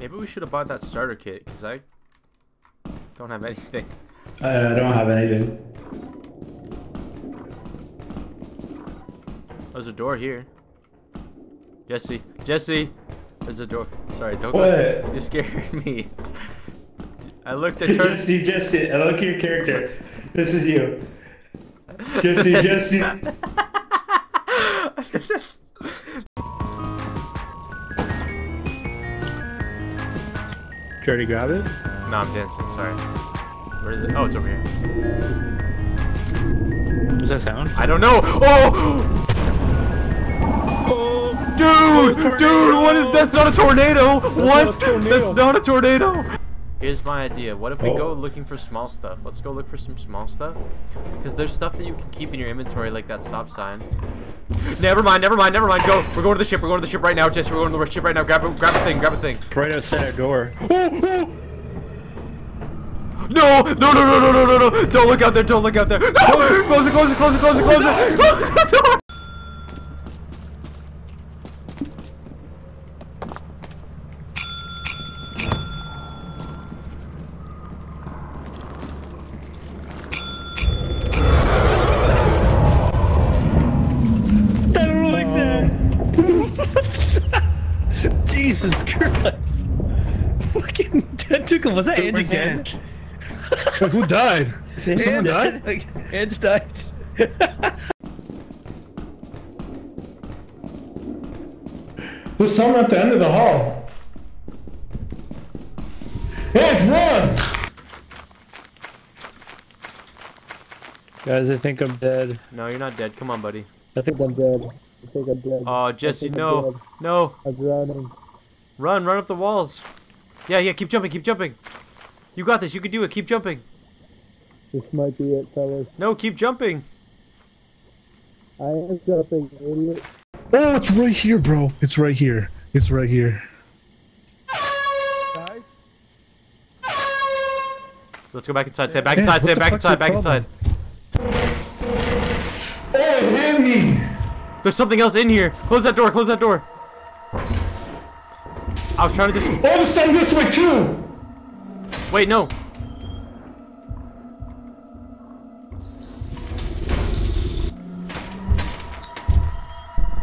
Maybe we should have bought that starter kit, because I don't have anything. I, I don't have anything. There's a door here. Jesse, Jesse, there's a door. Sorry, don't What? go. You scared me. I looked at her. Jesse, Jesse, I look at your character. This is you. Jesse, Jesse. You already grabbed it? No, I'm dancing. Sorry. Where is it? Oh, it's over here. Does that sound? I don't know. Oh, Oh! dude, dude, what is? That's not a tornado. what? not a tornado. That's not a tornado. Here's my idea. What if we Oh. go looking for small stuff? Let's go look for some small stuff. Because there's stuff that you can keep in your inventory, like that stop sign. Never mind, never mind, never mind. Go. We're going to the ship. We're going to the ship right now, Jesse. We're going to the ship right now. Grab a, grab a thing. Grab a thing. Right outside our door. No, no, no, no, no, no, no, no! Don't look out there! Don't look out there! No! Close it! Close it! Close it! Close it! Close it! Close the door! I don't like that. Jesus Christ. Fucking that took him. Was that Angie dead? Wait, who died? Someone died? Like, Ange died. There's someone at the end of the hall. Hey, run! Guys, I think I'm dead. No, you're not dead. Come on, buddy. I think I'm dead. I think I'm dead. Oh, Jesse, think I'm no, no! I'm drowning. Run, run up the walls. Yeah, yeah. Keep jumping. Keep jumping. You got this. You can do it. Keep jumping. This might be it, fellas. No, keep jumping. I am jumping, idiot. Oh, it's right here, bro. It's right here. It's right here. Let's go back inside. Say back Yeah, inside. what Say the back inside. your Back problem? inside. Oh, hit me! There's something else in here. Close that door. Close that door. I was trying to just. Oh, there's something this way too! Wait, no.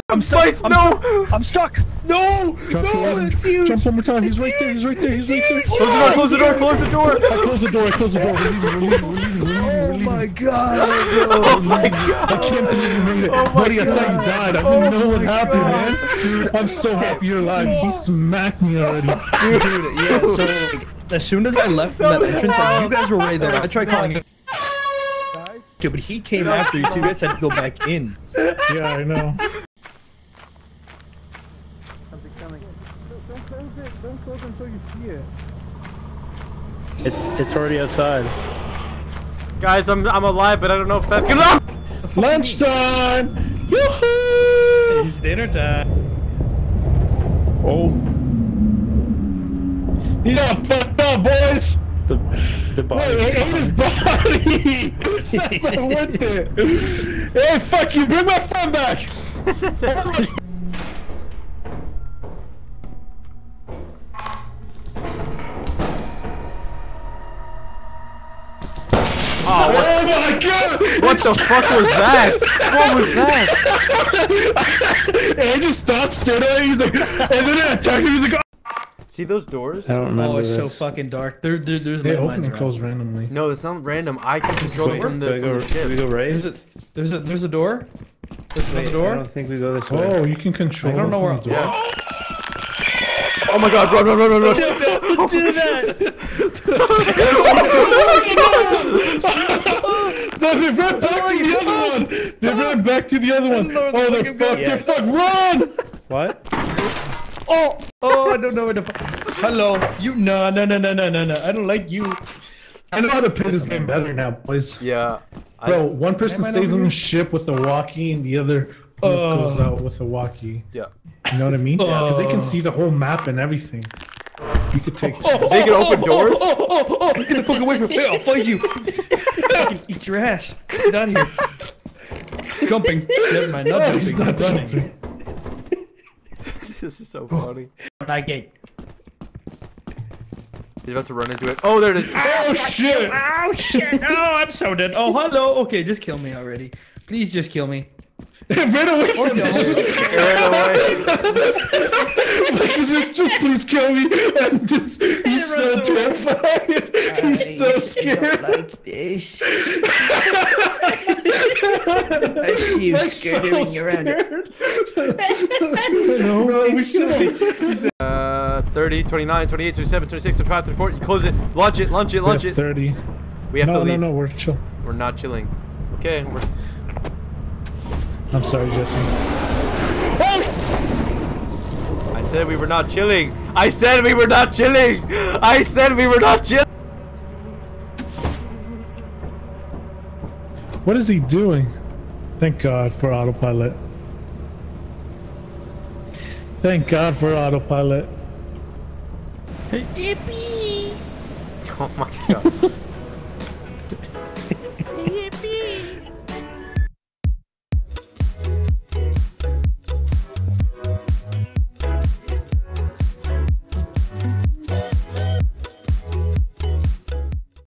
I'm stuck. Mike, I'm no. Stuck. I'm stuck. No. Jump, no, Jump one more time. He's right there. He's right there. He's right there. Close the door. Close the door. Close the door. I close the door. I close the door. We're leaving. We're leaving. We're leaving. My god. Oh my god. I can't believe you made it. Oh Buddy, I thought you died. I didn't oh know what happened, man. Dude, I'm so happy you're alive. He smacked me already. Dude, yeah, so like, as soon as I left that entrance, like, you guys were right there. I tried calling you. Dude, but he came after you, so you guys had to go back in. Yeah, I know. Don't close until you see it. It's it's already outside. Guys, I'm I'm alive, but I don't know if that's gonna. Lunchtime! Yoo-hoo! It's dinner time. Oh. He got fucked up, boys! The the Wait, body. it ate his body! That's not worth it! Hey, fuck you! Bring my phone back! Oh, what, Oh my god! what the fuck was that? What was that? And he just stopped, stood there, he's like, and then it attacked him, he's like, oh. See those doors? I don't remember Oh, it's so fucking dark. There, there there's They open and close randomly. No, it's not random. I can control it from the, from the ship. go right? There's a, there's a, there's a door. There's another I door. don't think we go this way. Oh, you can control I don't know from where- the door. Oh my god, run, run, run, run, run. Don't do that! No, they ran back to the other one! They ran back to the other one! know where the Oh, they're fucking fucked, Yeah. they're fucked, run! What? Oh, oh, I don't know where the. fu- Hello, you. No, no, no, no, no, no, no. I don't like you. I know how to play this game better now, boys. Yeah. I, Bro, one person stays on the ship with the walkie and the other Oh. goes out with the walkie. yeah. You know what I mean? Yeah. Because they Oh. can see the whole map and everything. You could take. They can open doors? Oh, oh, oh, oh, get the fuck away from me! I'll find you. Fucking eat your ass. Get out of here. Jumping. Never mind. Not He's jumping. not running. jumping. This is so funny. I gate. He's about to run into it. Oh, there it is. Oh ah, shit! Oh shit! Ah, oh, I'm so dead. Oh, hello. Okay, just kill me already. Please just kill me. It ran away from me. don't. Ran away. Like, just, just please kill me. And just, he's so runs away. terrified. He's so scared. like this. I see you Like, so skirting around. scared. No, we should. Uh, 30, 29, 28, 27, 26, 25, 34. You close it. Launch it. Launch it. Launch We it. 30. We have no, to no, leave. no, we're chill. We're not chilling. Okay. We're. I'm sorry, Jesse. Oh! I said we were not chilling. I said we were not chilling. I said we were not chilling. What is he doing? Thank God for autopilot. Thank God for autopilot. Oh my god.